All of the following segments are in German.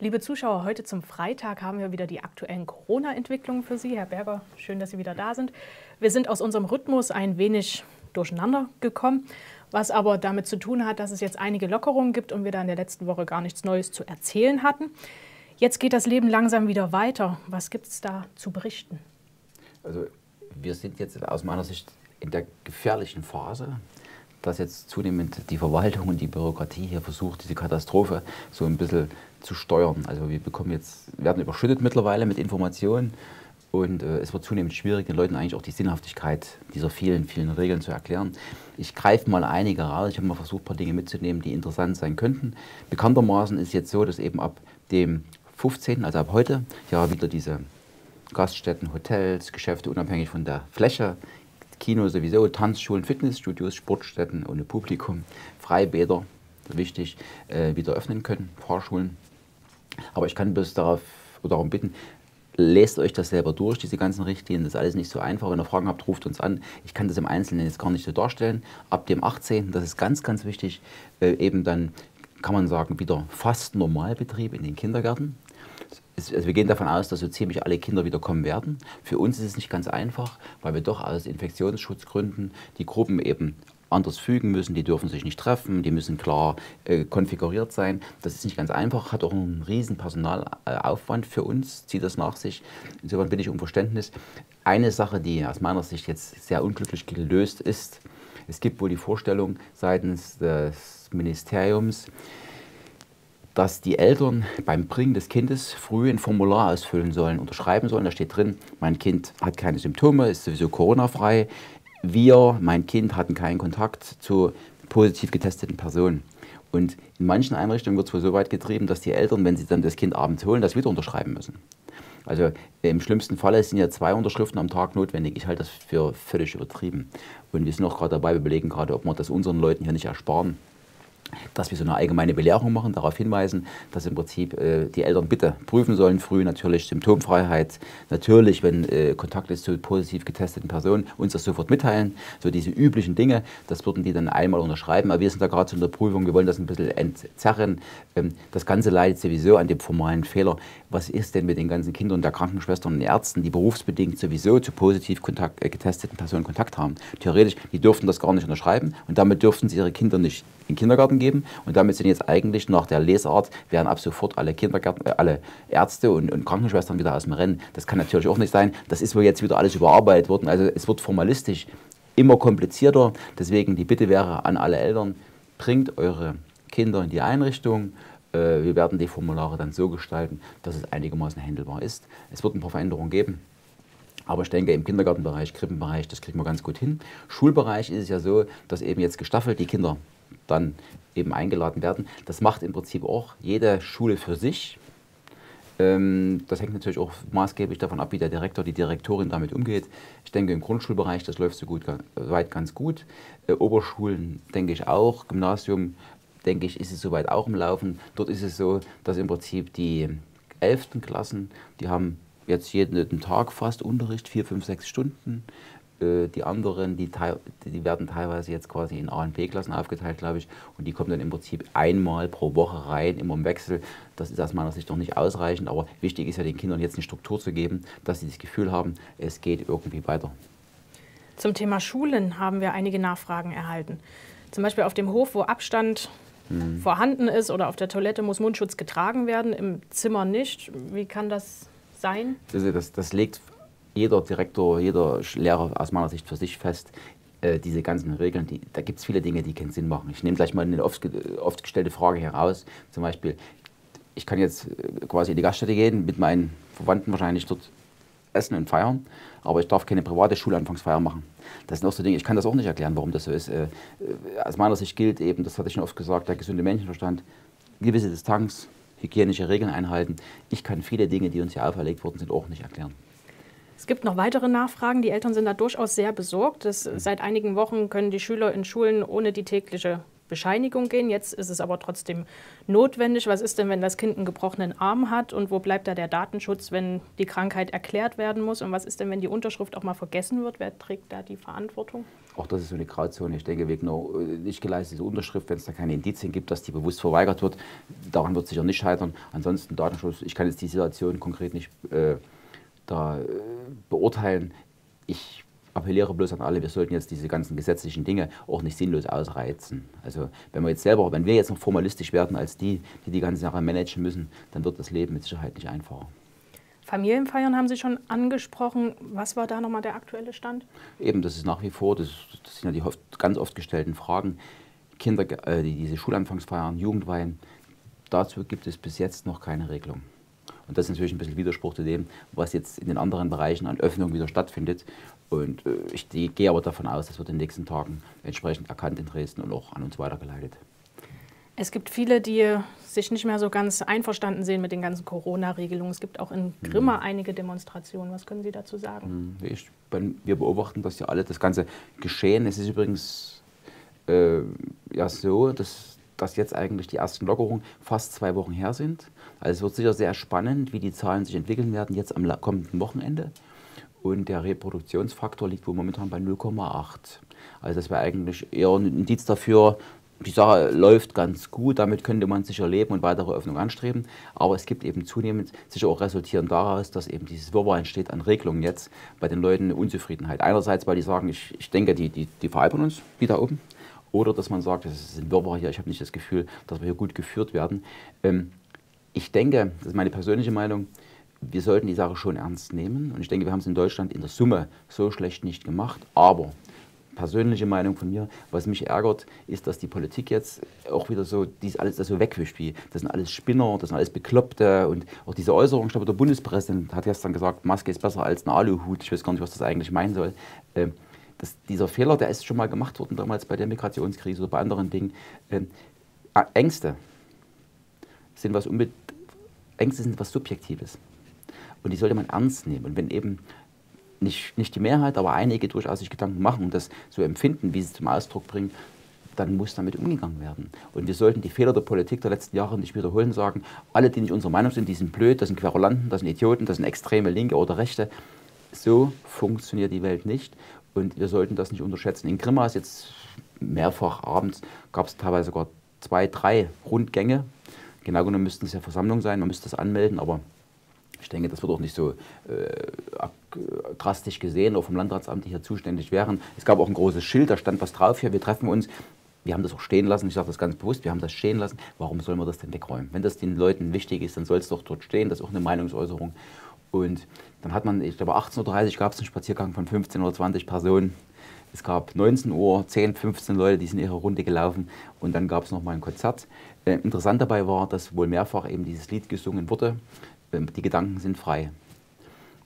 Liebe Zuschauer, heute zum Freitag haben wir wieder die aktuellen Corona-Entwicklungen für Sie. Herr Berger, schön, dass Sie wieder da sind. Wir sind aus unserem Rhythmus ein wenig durcheinander gekommen, was aber damit zu tun hat, dass es jetzt einige Lockerungen gibt und wir da in der letzten Woche gar nichts Neues zu erzählen hatten. Jetzt geht das Leben langsam wieder weiter. Was gibt es da zu berichten? Also wir sind jetzt aus meiner Sicht in der gefährlichen Phase, dass jetzt zunehmend die Verwaltung und die Bürokratie hier versucht, diese Katastrophe so ein bisschen zu steuern. Also wir bekommen jetzt, werden überschüttet mittlerweile mit Informationen und äh, es wird zunehmend schwierig, den Leuten eigentlich auch die Sinnhaftigkeit dieser vielen, vielen Regeln zu erklären. Ich greife mal einige raus. Ich habe mal versucht, ein paar Dinge mitzunehmen, die interessant sein könnten. Bekanntermaßen ist jetzt so, dass eben ab dem 15., also ab heute, ja wieder diese Gaststätten, Hotels, Geschäfte unabhängig von der Fläche, Kino sowieso, Tanzschulen, Fitnessstudios, Sportstätten ohne Publikum, Freibäder, wichtig, äh, wieder öffnen können, Fahrschulen. Aber ich kann bloß darauf, darum bitten, lest euch das selber durch, diese ganzen Richtlinien. Das ist alles nicht so einfach. Wenn ihr Fragen habt, ruft uns an. Ich kann das im Einzelnen jetzt gar nicht so darstellen. Ab dem 18., das ist ganz, ganz wichtig, äh, eben dann kann man sagen, wieder fast Normalbetrieb in den Kindergärten also wir gehen davon aus, dass so ziemlich alle Kinder wieder kommen werden. Für uns ist es nicht ganz einfach, weil wir doch aus Infektionsschutzgründen die Gruppen eben anders fügen müssen, die dürfen sich nicht treffen, die müssen klar äh, konfiguriert sein. Das ist nicht ganz einfach, hat auch einen riesen Personalaufwand für uns, zieht das nach sich. Insofern bin ich um Verständnis. Eine Sache, die aus meiner Sicht jetzt sehr unglücklich gelöst ist, es gibt wohl die Vorstellung seitens des Ministeriums, dass die Eltern beim Bringen des Kindes früh ein Formular ausfüllen sollen, unterschreiben sollen. Da steht drin, mein Kind hat keine Symptome, ist sowieso Corona-frei. Wir, mein Kind, hatten keinen Kontakt zu positiv getesteten Personen. Und in manchen Einrichtungen wird es wohl so weit getrieben, dass die Eltern, wenn sie dann das Kind abends holen, das wieder unterschreiben müssen. Also im schlimmsten Fall sind ja zwei Unterschriften am Tag notwendig. Ich halte das für völlig übertrieben. Und wir sind auch gerade dabei, wir überlegen gerade, ob wir das unseren Leuten hier nicht ersparen dass wir so eine allgemeine Belehrung machen, darauf hinweisen, dass im Prinzip äh, die Eltern bitte prüfen sollen, früh natürlich Symptomfreiheit, natürlich, wenn äh, Kontakt ist zu positiv getesteten Personen, uns das sofort mitteilen, so diese üblichen Dinge, das würden die dann einmal unterschreiben, aber wir sind da gerade in der Prüfung, wir wollen das ein bisschen entzerren. Ähm, das Ganze leidet sowieso an dem formalen Fehler. Was ist denn mit den ganzen Kindern der Krankenschwestern und Ärzten, die berufsbedingt sowieso zu positiv Kontakt, äh, getesteten Personen Kontakt haben? Theoretisch, die dürften das gar nicht unterschreiben und damit dürften sie ihre Kinder nicht in den Kindergarten geben. Und damit sind jetzt eigentlich nach der Lesart, werden ab sofort alle Kindergärten, äh, alle Ärzte und, und, Krankenschwestern wieder aus dem Rennen. Das kann natürlich auch nicht sein. Das ist wohl jetzt wieder alles überarbeitet worden. Also es wird formalistisch immer komplizierter. Deswegen die Bitte wäre an alle Eltern, bringt eure Kinder in die Einrichtung. Äh, wir werden die Formulare dann so gestalten, dass es einigermaßen handelbar ist. Es wird ein paar Veränderungen geben. Aber ich denke, im Kindergartenbereich, Krippenbereich, das kriegen wir ganz gut hin. Schulbereich ist es ja so, dass eben jetzt gestaffelt die Kinder dann eben eingeladen werden. Das macht im Prinzip auch jede Schule für sich. Ähm, das hängt natürlich auch maßgeblich davon ab, wie der Direktor, die Direktorin damit umgeht. Ich denke, im Grundschulbereich, das läuft so gut, weit ganz gut. Äh, Oberschulen denke ich auch. Gymnasium, denke ich, ist es soweit auch im Laufen. Dort ist es so, dass im Prinzip die 11. Klassen, die haben jetzt jeden Tag fast Unterricht, vier, fünf, sechs Stunden. Äh, die anderen, die, die, werden teilweise jetzt quasi in A und B-Klassen aufgeteilt, glaube ich, und die kommen dann im Prinzip einmal pro Woche rein, immer im Wechsel. Das ist aus meiner Sicht noch nicht ausreichend, aber wichtig ist ja den Kindern jetzt eine Struktur zu geben, dass sie das Gefühl haben, es geht irgendwie weiter. Zum Thema Schulen haben wir einige Nachfragen erhalten. Zum Beispiel auf dem Hof, wo Abstand hm. vorhanden ist oder auf der Toilette muss Mundschutz getragen werden, im Zimmer nicht. Wie kann das sein? Also das, das legt jeder Direktor, jeder Lehrer aus meiner Sicht für sich fest, äh, diese ganzen Regeln, die, da gibt es viele Dinge, die keinen Sinn machen. Ich nehme gleich mal eine oft, oft gestellte Frage heraus. Zum Beispiel, ich kann jetzt äh, quasi in die Gaststätte gehen, mit meinen Verwandten wahrscheinlich dort essen und feiern, aber ich darf keine private Schulanfangsfeier machen. Das sind auch so Dinge, ich kann das auch nicht erklären, warum das so ist. Äh, aus meiner Sicht gilt eben, das hatte ich schon oft gesagt, der gesunde Menschenverstand, gewisse Distanz, hygienische Regeln einhalten. Ich kann viele Dinge, die uns hier auferlegt worden sind, auch nicht erklären. Es gibt noch weitere Nachfragen. Die Eltern sind da durchaus sehr besorgt. Das, seit einigen Wochen können die Schüler in Schulen ohne die tägliche Bescheinigung gehen. Jetzt ist es aber trotzdem notwendig. Was ist denn, wenn das Kind einen gebrochenen Arm hat und wo bleibt da der Datenschutz, wenn die Krankheit erklärt werden muss? Und was ist denn, wenn die Unterschrift auch mal vergessen wird? Wer trägt da die Verantwortung? Auch das ist so eine Grauzone. Ich denke, wegen einer äh, nicht geleisteten Unterschrift, wenn es da keine Indizien gibt, dass die bewusst verweigert wird, daran wird es sicher nicht scheitern. Ansonsten Datenschutz, ich kann jetzt die Situation konkret nicht äh, da, äh, beurteilen. Ich appelliere bloß an alle, wir sollten jetzt diese ganzen gesetzlichen Dinge auch nicht sinnlos ausreizen. Also wenn wir jetzt selber, wenn wir jetzt noch formalistisch werden als die, die die ganze Sache managen müssen, dann wird das Leben mit Sicherheit nicht einfacher. Familienfeiern haben Sie schon angesprochen. Was war da nochmal der aktuelle Stand? Eben, das ist nach wie vor, das, das sind ja die oft, ganz oft gestellten Fragen. Kinder, äh, die, diese Schulanfangsfeiern, Jugendweihen, dazu gibt es bis jetzt noch keine Regelung. Und das ist natürlich ein bisschen Widerspruch zu dem, was jetzt in den anderen Bereichen an Öffnung wieder stattfindet. Und äh, ich gehe aber davon aus, das wird in den nächsten Tagen entsprechend erkannt in Dresden und auch an uns weitergeleitet. Es gibt viele, die sich nicht mehr so ganz einverstanden sehen mit den ganzen Corona-Regelungen. Es gibt auch in Grimma mhm. einige Demonstrationen. Was können Sie dazu sagen? Mhm. Ich, wir beobachten das ja alle, das ganze Geschehen. Es ist übrigens äh, ja so, dass, dass jetzt eigentlich die ersten Lockerungen fast zwei Wochen her sind. Also es wird sicher sehr spannend, wie die Zahlen sich entwickeln werden jetzt am kommenden Wochenende. Und der Reproduktionsfaktor liegt wohl momentan bei 0,8. Also das wäre eigentlich eher ein Indiz dafür, die Sache läuft ganz gut, damit könnte man sicher leben und weitere Öffnung anstreben. Aber es gibt eben zunehmend sicher auch resultierend daraus, dass eben dieses Wirrwarr entsteht an Regelungen jetzt bei den Leuten eine Unzufriedenheit. Einerseits, weil die sagen, ich, ich denke, die, die, die veralbern uns wieder oben. Oder dass man sagt, ist ein Wirrwarr hier, ich habe nicht das Gefühl, dass wir hier gut geführt werden. Ähm, ich denke, das ist meine persönliche Meinung, wir sollten die Sache schon ernst nehmen. Und ich denke, wir haben es in Deutschland in der Summe so schlecht nicht gemacht. Aber persönliche Meinung von mir, was mich ärgert, ist, dass die Politik jetzt auch wieder so dies alles das so wegwischt, wie das sind alles Spinner, das sind alles Bekloppte und auch diese Äußerung, ich glaube, der Bundespräsident hat gestern gesagt, Maske ist besser als ein Aluhut. Ich weiß gar nicht, was das eigentlich meinen soll. Ähm, das, dieser Fehler, der ist schon mal gemacht worden damals bei der Migrationskrise oder bei anderen Dingen. Ähm, Ängste sind was unbe Ängste sind was Subjektives. Und die sollte man ernst nehmen. Und wenn eben nicht, nicht die Mehrheit, aber einige durchaus sich Gedanken machen und das so empfinden, wie sie es zum Ausdruck bringen, dann muss damit umgegangen werden. Und wir sollten die Fehler der Politik der letzten Jahre nicht wiederholen und sagen, alle, die nicht unserer Meinung sind, die sind blöd, das sind Querulanten, das sind Idioten, das sind extreme Linke oder Rechte. So funktioniert die Welt nicht und wir sollten das nicht unterschätzen. In Grimma jetzt mehrfach abends, gab es teilweise sogar zwei, drei Rundgänge. Genau genommen müssten es ja Versammlungen sein, man müsste das anmelden, aber ich denke, das wird auch nicht so äh, drastisch gesehen, auch vom Landratsamt, die hier zuständig wären. Es gab auch ein großes Schild, da stand was drauf hier, wir treffen uns. Wir haben das auch stehen lassen, ich sage das ganz bewusst, wir haben das stehen lassen. Warum sollen wir das denn wegräumen? Wenn das den Leuten wichtig ist, dann soll es doch dort stehen, das ist auch eine Meinungsäußerung. Und dann hat man, ich glaube 18.30 Uhr gab es einen Spaziergang von 15 oder 20 Personen. Es gab 19 Uhr 10, 15 Leute, die sind ihre Runde gelaufen und dann gab es nochmal ein Konzert. Äh, interessant dabei war, dass wohl mehrfach eben dieses Lied gesungen wurde. Ähm, die Gedanken sind frei.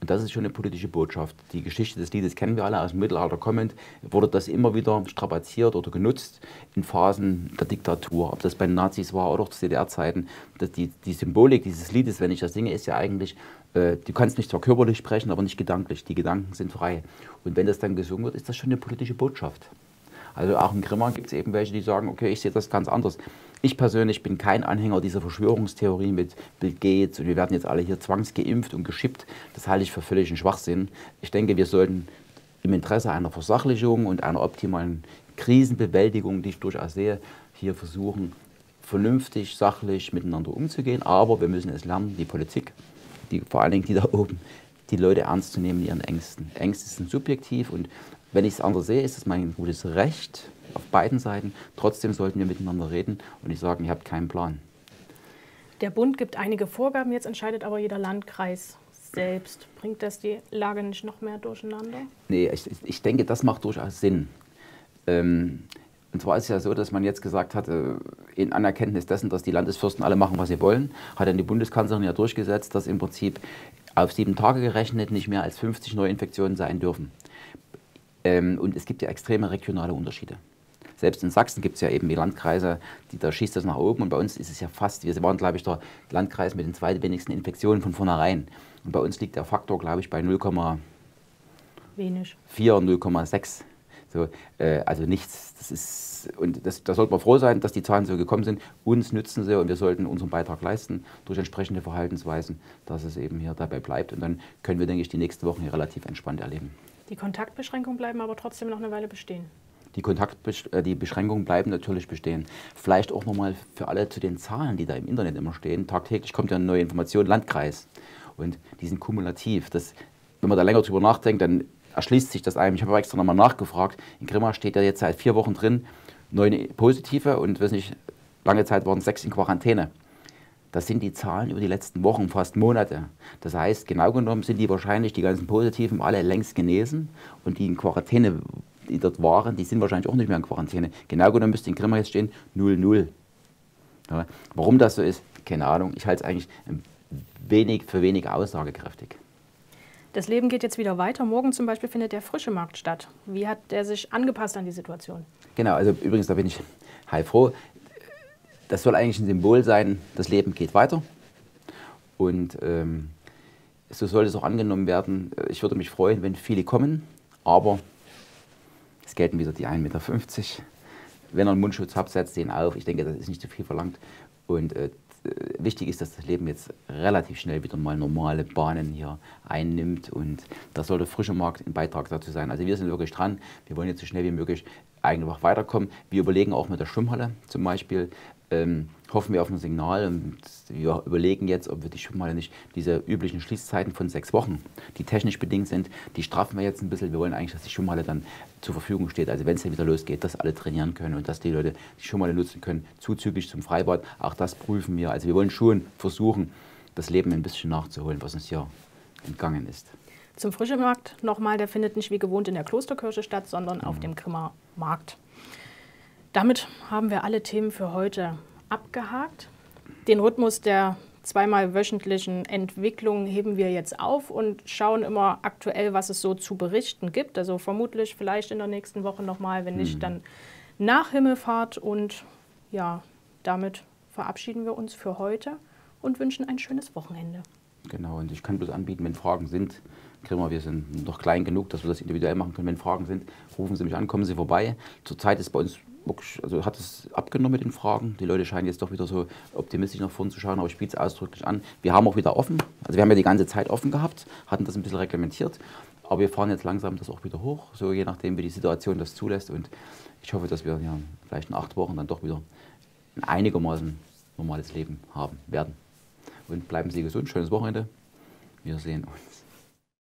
Und das ist schon eine politische Botschaft. Die Geschichte des Liedes kennen wir alle aus dem Mittelalter kommend. Wurde das immer wieder strapaziert oder genutzt in Phasen der Diktatur, ob das bei den Nazis war oder auch zu DDR-Zeiten. Die, die Symbolik dieses Liedes, wenn ich das singe, ist ja eigentlich, äh, du kannst nicht zwar körperlich sprechen, aber nicht gedanklich. Die Gedanken sind frei. Und wenn das dann gesungen wird, ist das schon eine politische Botschaft. Also auch in Grimma gibt es eben welche, die sagen, okay, ich sehe das ganz anders. Ich persönlich bin kein Anhänger dieser Verschwörungstheorie mit Bill Gates und wir werden jetzt alle hier zwangsgeimpft und geschippt. Das halte ich für völligen Schwachsinn. Ich denke, wir sollten im Interesse einer Versachlichung und einer optimalen Krisenbewältigung, die ich durchaus sehe, hier versuchen, vernünftig, sachlich miteinander umzugehen. Aber wir müssen es lernen, die Politik, die, vor allen Dingen die da oben, die Leute ernst zu nehmen in ihren Ängsten. Ängste sind subjektiv und wenn ich es anders sehe, ist es mein gutes Recht auf beiden Seiten. Trotzdem sollten wir miteinander reden und nicht sagen, ihr habt keinen Plan. Der Bund gibt einige Vorgaben, jetzt entscheidet aber jeder Landkreis selbst. Bringt das die Lage nicht noch mehr durcheinander? Nee, ich, ich denke, das macht durchaus Sinn. Ähm, und zwar ist es ja so, dass man jetzt gesagt hat, äh, in Anerkenntnis dessen, dass die Landesfürsten alle machen, was sie wollen, hat dann die Bundeskanzlerin ja durchgesetzt, dass im Prinzip auf sieben Tage gerechnet nicht mehr als 50 Neuinfektionen sein dürfen. Ähm, und es gibt ja extreme regionale Unterschiede. Selbst in Sachsen gibt es ja eben die Landkreise, die, da schießt das nach oben und bei uns ist es ja fast, wir waren glaube ich der Landkreis mit den zweitwenigsten Infektionen von vornherein. Und bei uns liegt der Faktor glaube ich bei 0,4, 0,6. So, äh, also nichts, das ist, und das, da sollte man froh sein, dass die Zahlen so gekommen sind. Uns nützen sie und wir sollten unseren Beitrag leisten durch entsprechende Verhaltensweisen, dass es eben hier dabei bleibt. Und dann können wir, denke ich, die nächsten Wochen hier relativ entspannt erleben. Die Kontaktbeschränkungen bleiben aber trotzdem noch eine Weile bestehen. Die, Kontaktbesch äh, die Beschränkungen bleiben natürlich bestehen. Vielleicht auch nochmal für alle zu den Zahlen, die da im Internet immer stehen. Tagtäglich kommt ja eine neue Information, Landkreis. Und die sind kumulativ. Das, wenn man da länger drüber nachdenkt, dann erschließt sich das einem. Ich habe extra nochmal nachgefragt. In Grimma steht ja jetzt seit vier Wochen drin, neun positive und weiß nicht, lange Zeit waren sechs in Quarantäne. Das sind die Zahlen über die letzten Wochen, fast Monate. Das heißt, genau genommen sind die wahrscheinlich, die ganzen Positiven, alle längst genesen und die in Quarantäne, die dort waren, die sind wahrscheinlich auch nicht mehr in Quarantäne. Genau genommen müsste in Grimma jetzt stehen 0-0. Ja, warum das so ist, keine Ahnung. Ich halte es eigentlich wenig für wenig aussagekräftig. Das Leben geht jetzt wieder weiter. Morgen zum Beispiel findet der frische Markt statt. Wie hat der sich angepasst an die Situation? Genau, also übrigens, da bin ich heilfroh. Das soll eigentlich ein Symbol sein, das Leben geht weiter. Und ähm, so soll es auch angenommen werden. Ich würde mich freuen, wenn viele kommen, aber es gelten wieder die 1,50 Meter. Wenn ihr einen Mundschutz habt, setzt den auf. Ich denke, das ist nicht zu viel verlangt. Und äh, wichtig ist, dass das Leben jetzt relativ schnell wieder mal normale Bahnen hier einnimmt und da sollte frischer Markt ein Beitrag dazu sein. Also wir sind wirklich dran, wir wollen jetzt so schnell wie möglich einfach weiterkommen. Wir überlegen auch mit der Schwimmhalle zum Beispiel, ähm, hoffen wir auf ein Signal und wir überlegen jetzt, ob wir die Schwimmhalle nicht diese üblichen Schließzeiten von sechs Wochen, die technisch bedingt sind, die straffen wir jetzt ein bisschen. Wir wollen eigentlich, dass die Schwimmhalle dann zur Verfügung steht. Also wenn es dann wieder losgeht, dass alle trainieren können und dass die Leute die Schwimmhalle nutzen können, zuzüglich zum Freibad. Auch das prüfen wir. Also wir wollen schon versuchen, das Leben ein bisschen nachzuholen, was uns hier entgangen ist. Zum Frischemarkt nochmal, der findet nicht wie gewohnt in der Klosterkirche statt, sondern auf dem Grimmer Markt. Damit haben wir alle Themen für heute abgehakt. Den Rhythmus der zweimal wöchentlichen Entwicklung heben wir jetzt auf und schauen immer aktuell, was es so zu berichten gibt. Also vermutlich vielleicht in der nächsten Woche nochmal, wenn nicht, mhm. dann nach Himmelfahrt. Und ja, damit verabschieden wir uns für heute und wünschen ein schönes Wochenende. Genau, und ich kann bloß anbieten, wenn Fragen sind, Grimmer, wir sind noch klein genug, dass wir das individuell machen können. Wenn Fragen sind, rufen Sie mich an, kommen Sie vorbei. Zurzeit ist bei uns wirklich, also hat es abgenommen mit den Fragen. Die Leute scheinen jetzt doch wieder so optimistisch nach vorne zu schauen, aber ich spiele es ausdrücklich an. Wir haben auch wieder offen, also wir haben ja die ganze Zeit offen gehabt, hatten das ein bisschen reglementiert, aber wir fahren jetzt langsam das auch wieder hoch, so je nachdem, wie die Situation das zulässt. Und ich hoffe, dass wir ja, vielleicht in acht Wochen dann doch wieder ein einigermaßen normales Leben haben werden. Und bleiben Sie gesund, schönes Wochenende. Wir sehen uns.